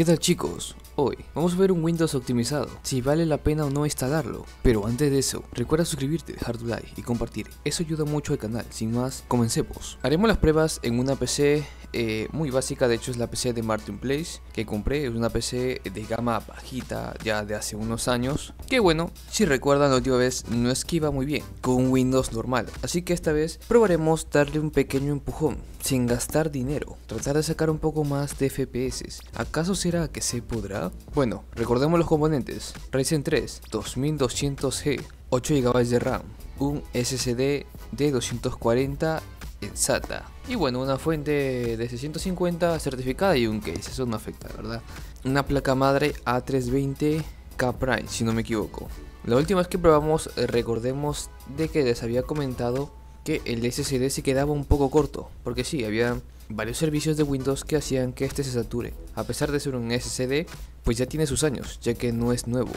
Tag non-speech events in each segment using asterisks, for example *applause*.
¿Qué tal chicos? Hoy vamos a ver un Windows optimizado, si vale la pena o no instalarlo. Pero antes de eso, recuerda suscribirte, dejar tu like y compartir, eso ayuda mucho al canal. Sin más, comencemos. Haremos las pruebas en una PC eh, muy básica, de hecho es la PC de Martin Place que compré, es una PC de gama bajita ya de hace unos años. Que bueno, si recuerdan la última vez no es que iba muy bien con un Windows normal, así que esta vez probaremos darle un pequeño empujón sin gastar dinero, tratar de sacar un poco más de FPS. ¿Acaso será que se podrá? Bueno, recordemos los componentes. Ryzen 3 2200G, 8 GB de RAM, un SSD de 240 en SATA. Y bueno, una fuente de 650 certificada y un case, eso no afecta, ¿verdad? Una placa madre A320K Prime, si no me equivoco. La última vez que probamos, eh, recordemos de que les había comentado que el SSD se quedaba un poco corto, porque sí, había varios servicios de Windows que hacían que este se sature. A pesar de ser un SSD, pues ya tiene sus años, ya que no es nuevo.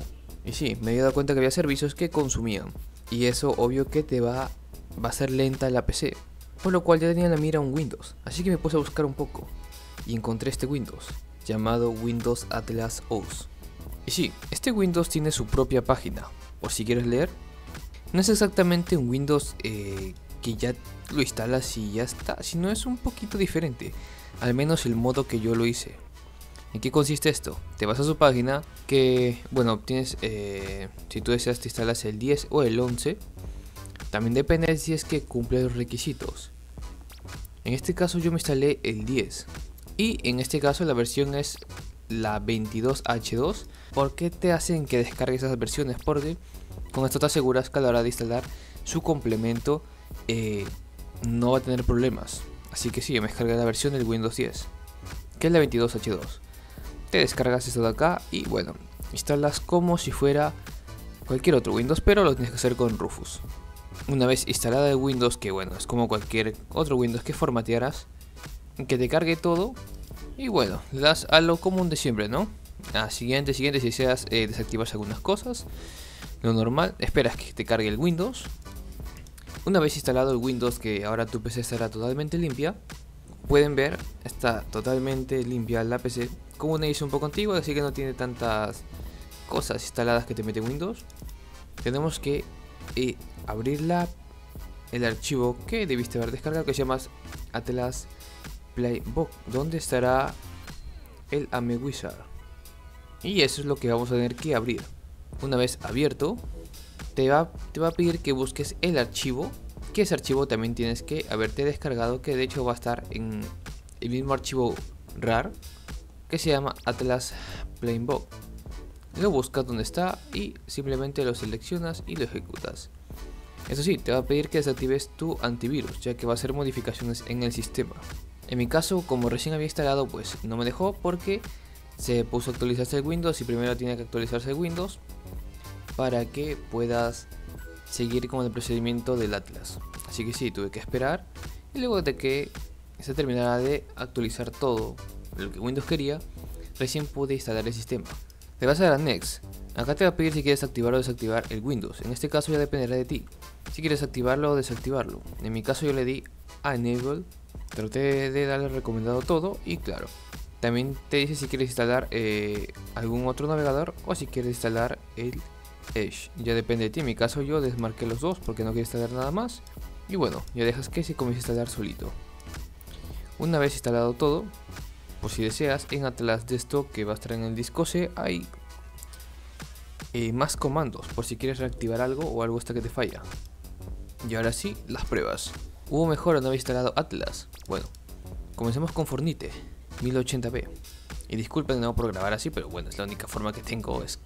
Y sí, me he dado cuenta que había servicios que consumían. Y eso obvio que te va, a ser lenta la PC. Por lo cual ya tenía la mira un Windows. Así que me puse a buscar un poco. Y encontré este Windows, llamado Windows Atlas OS. Y sí, este Windows tiene su propia página. Por si quieres leer. No es exactamente un Windows eh, que ya lo instalas y ya está, sino es un poquito diferente. Al menos el modo que yo lo hice. ¿En qué consiste esto? Te vas a su página que, bueno, obtienes, eh, si tú deseas te instalas el 10 o el 11. También depende si es que cumple los requisitos. En este caso yo me instalé el 10. Y en este caso la versión es la 22H2. ¿Por qué te hacen que descargues esas versiones? Porque con esto te aseguras que a la hora de instalar su complemento eh, no va a tener problemas. Así que sí, me descargué la versión del Windows 10, que es la 22H2. Te descargas esto de acá y bueno, instalas como si fuera cualquier otro Windows, pero lo tienes que hacer con Rufus. Una vez instalada el Windows, que bueno, es como cualquier otro Windows que formatearas, que te cargue todo y bueno, le das a lo común de siempre, ¿no? A siguiente, siguiente, si deseas eh, desactivas algunas cosas, lo normal, esperas que te cargue el Windows, una vez instalado el Windows, que ahora tu PC estará totalmente limpia, pueden ver, está totalmente limpia la PC. Como una edición un poco antigua, así que no tiene tantas cosas instaladas que te mete Windows. Tenemos que eh, abrir el archivo que debiste haber descargado, que se llama Atlas Playbook, donde estará el AME Wizard. Y eso es lo que vamos a tener que abrir. Una vez abierto, te va, te va a pedir que busques el archivo, que ese archivo también tienes que haberte descargado, que de hecho va a estar en el mismo archivo RAR, que se llama Atlas Plainbook. Lo buscas donde está y simplemente lo seleccionas y lo ejecutas. Eso sí, te va a pedir que desactives tu antivirus, ya que va a hacer modificaciones en el sistema. En mi caso, como recién había instalado, pues no me dejó porque se puso a actualizarse el Windows y primero tiene que actualizarse el Windows para que puedas seguir con el procedimiento del Atlas. Así que sí, tuve que esperar y luego de que se terminara de actualizar todo lo que Windows quería, recién pude instalar el sistema. Te vas a dar a Next. Acá te va a pedir si quieres activar o desactivar el Windows. En este caso ya dependerá de ti. Si quieres activarlo o desactivarlo. En mi caso yo le di a Enable. Traté de darle recomendado todo y claro. También te dice si quieres instalar eh, algún otro navegador o si quieres instalar el Ya depende de ti. En mi caso yo desmarqué los dos porque no quiero instalar nada más. Y bueno, ya dejas que se comience a instalar solito. Una vez instalado todo, por si deseas, en Atlas Desktop que va a estar en el disco C hay eh, más comandos por si quieres reactivar algo o algo está que te falla. Y ahora sí, las pruebas. ¿Hubo mejor no haber instalado Atlas? Bueno, comencemos con Fornite 1080p. Y disculpen no por grabar así, pero bueno, es la única forma que tengo es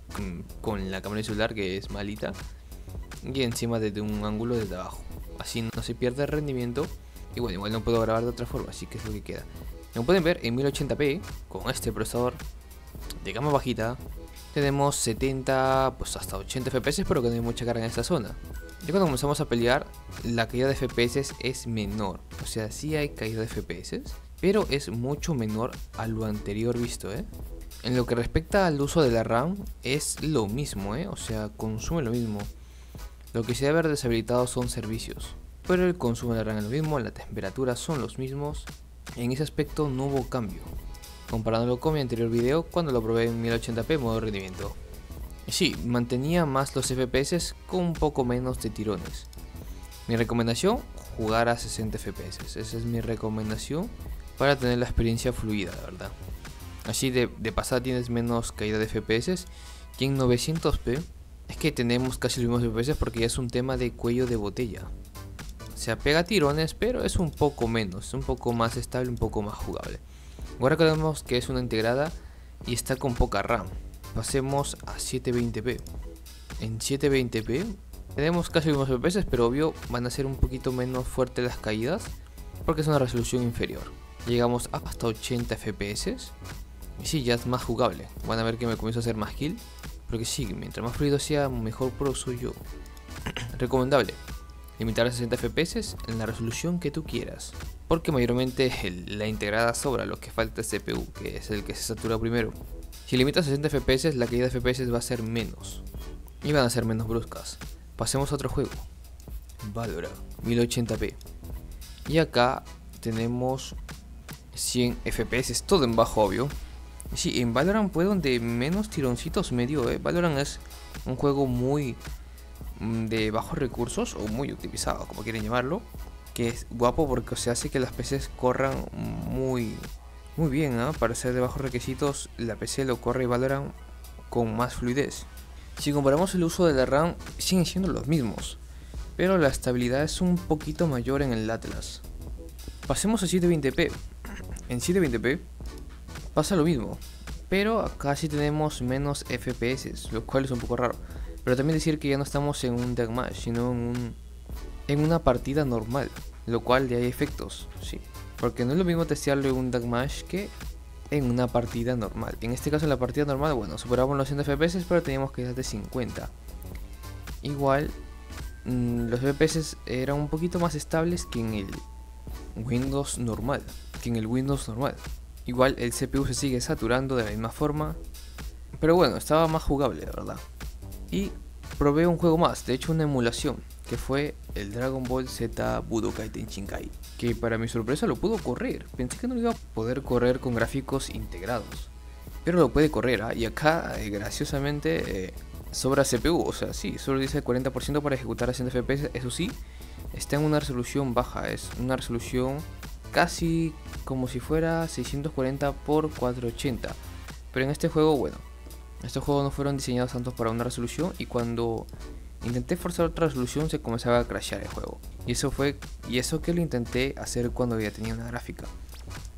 con, la cámara celular que es malita. Y encima desde un ángulo desde abajo. Así no se pierde el rendimiento. Y bueno, igual no puedo grabar de otra forma, así que es lo que queda. Como pueden ver, en 1080p, con este procesador de gama bajita, tenemos 70, pues hasta 80 FPS, pero que no hay mucha carga en esta zona. Y cuando comenzamos a pelear, la caída de FPS es menor. O sea, sí hay caída de FPS, pero es mucho menor a lo anterior visto, ¿eh? En lo que respecta al uso de la RAM, es lo mismo, ¿eh? O sea, consume lo mismo. Lo que se debe haber deshabilitado son servicios. Pero el consumo de la RAM es lo mismo, las temperaturas son los mismos. En ese aspecto no hubo cambio. comparándolo con mi anterior video cuando lo probé en 1080p modo rendimiento. Sí, mantenía más los FPS con un poco menos de tirones. Mi recomendación, jugar a 60 FPS. Esa es mi recomendación para tener la experiencia fluida, la verdad. Así de, de pasada tienes menos caída de FPS. Y en 900p es que tenemos casi los mismos FPS porque ya es un tema de cuello de botella. Se apega a tirones, pero es un poco menos, un poco más estable, un poco más jugable. Ahora recordemos que es una integrada y está con poca RAM. Pasemos a 720p. En 720p tenemos casi los mismos FPS, pero obvio van a ser un poquito menos fuertes las caídas porque es una resolución inferior. Llegamos hasta 80 FPS y sí, ya es más jugable. Van a ver que me comienzo a hacer más kill. Porque sí, mientras más fluido sea, mejor pro soy yo. *clears throat* Recomendable. Limitar a 60 FPS en la resolución que tú quieras. Porque mayormente la integrada sobra lo que falta es CPU, que es el que se satura primero. Si limitas a 60 FPS, la caída de FPS va a ser menos. Y van a ser menos bruscas. Pasemos a otro juego. Valorant 1080p. Y acá tenemos 100 FPS, todo en bajo obvio. Sí, en Valorant fue donde menos tironcitos me dio. ¿eh? Valorant es un juego muy mm, de bajos recursos o muy optimizado, como quieren llamarlo. Que es guapo porque se hace que las PCs corran muy, muy bien. ¿eh? Para ser de bajos requisitos, la PC lo corre Valorant con más fluidez. Si comparamos el uso de la RAM, siguen siendo los mismos. Pero la estabilidad es un poquito mayor en el Atlas. Pasemos a 720p. En 720p pasa lo mismo, pero acá sí tenemos menos FPS, lo cual es un poco raro. Pero también decir que ya no estamos en un deathmatch, sino en, un, en una partida normal, lo cual ya hay efectos, sí. Porque no es lo mismo testearlo en un deathmatch que en una partida normal. En este caso en la partida normal, bueno, superamos los 100 FPS, pero teníamos que ir de 50. Igual, mm, los FPS eran un poquito más estables que en el Windows normal, que en el Windows normal. Igual el CPU se sigue saturando de la misma forma. Pero bueno, estaba más jugable, la verdad. Y probé un juego más, de hecho una emulación, que fue el Dragon Ball Z Budokai Tenkaichi, que para mi sorpresa lo pudo correr. Pensé que no lo iba a poder correr con gráficos integrados, pero lo puede correr, ¿ah? y acá eh, graciosamente eh, sobra CPU, o sea, sí, solo dice 40% para ejecutar a 100 FPS, eso sí, está en una resolución baja, es una resolución casi como si fuera 640 x 480. Pero en este juego, bueno, estos juegos no fueron diseñados tanto para una resolución y cuando intenté forzar otra resolución se comenzaba a crashear el juego. Y eso fue y eso que lo intenté hacer cuando ya tenía una gráfica.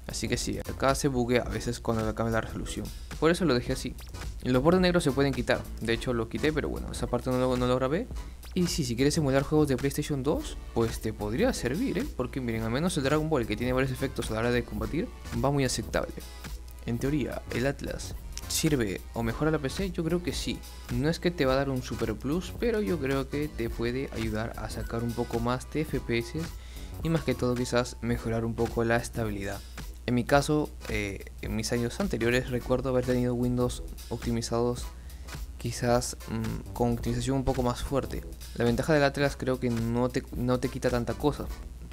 Así que sí, acá se buguea a veces cuando le cambia la resolución. Por eso lo dejé así. Los bordes negros se pueden quitar. De hecho lo quité, pero bueno, esa parte no no lo grabé. Y sí, si quieres emular juegos de PlayStation 2, pues te podría servir, ¿eh? Porque miren, al menos el Dragon Ball, que tiene varios efectos a la hora de combatir, va muy aceptable. En teoría, el Atlas sirve o mejora la PC, yo creo que sí. No es que te va a dar un super plus, pero yo creo que te puede ayudar a sacar un poco más de FPS y más que todo quizás mejorar un poco la estabilidad. En mi caso, eh, en mis años anteriores recuerdo haber tenido Windows optimizados quizás mm, con optimización un poco más fuerte. La ventaja del Atlas creo que no te, no te quita tanta cosa,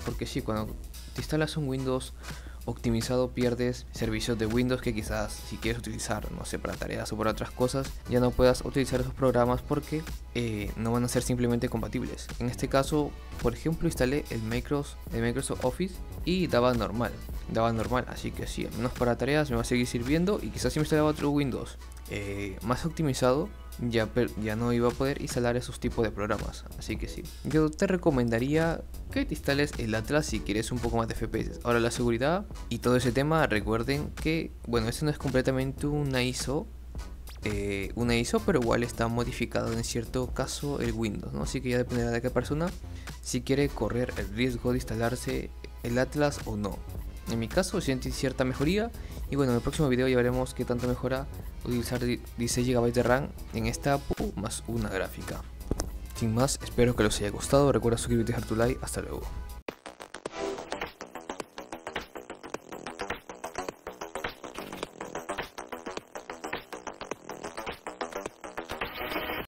porque sí, cuando te instalas un Windows optimizado pierdes servicios de Windows que quizás si quieres utilizar, no sé, para tareas o para otras cosas, ya no puedas utilizar esos programas porque eh, no van a ser simplemente compatibles. En este caso, por ejemplo, instalé el Microsoft, Office y daba normal, daba normal, así que sí, al menos para tareas me va a seguir sirviendo y quizás si me instalaba otro Windows eh, más optimizado, ya, ya no iba a poder instalar esos tipos de programas. Así que sí, yo te recomendaría que te instales el Atlas si quieres un poco más de FPS. Ahora la seguridad y todo ese tema, recuerden que, bueno, este no es completamente una ISO. Eh, una ISO, pero igual está modificado en cierto caso el Windows, ¿no? Así que ya dependerá de qué persona si quiere correr el riesgo de instalarse el Atlas o no. En mi caso siento cierta mejoría y bueno, en el próximo video ya veremos qué tanto mejora utilizar 16 GB de RAM en esta más una gráfica. Sin más, espero que les haya gustado, recuerda suscribirte y dejar tu like, hasta luego.